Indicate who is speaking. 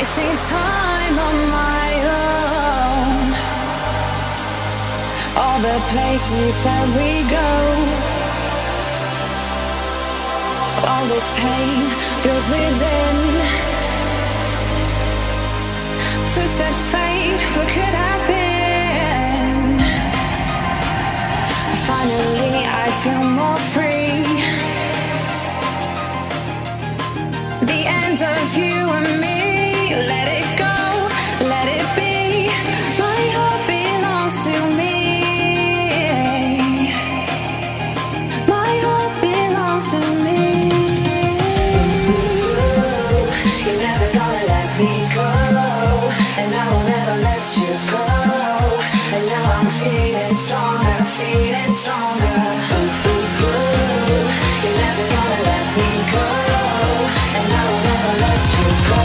Speaker 1: wasting time on my own. All the places said we go. All this pain builds within. Footsteps fade, what could have I will never let you go. And now I'm feeling stronger, feeling stronger. You're never gonna let me go. And I will never let you go.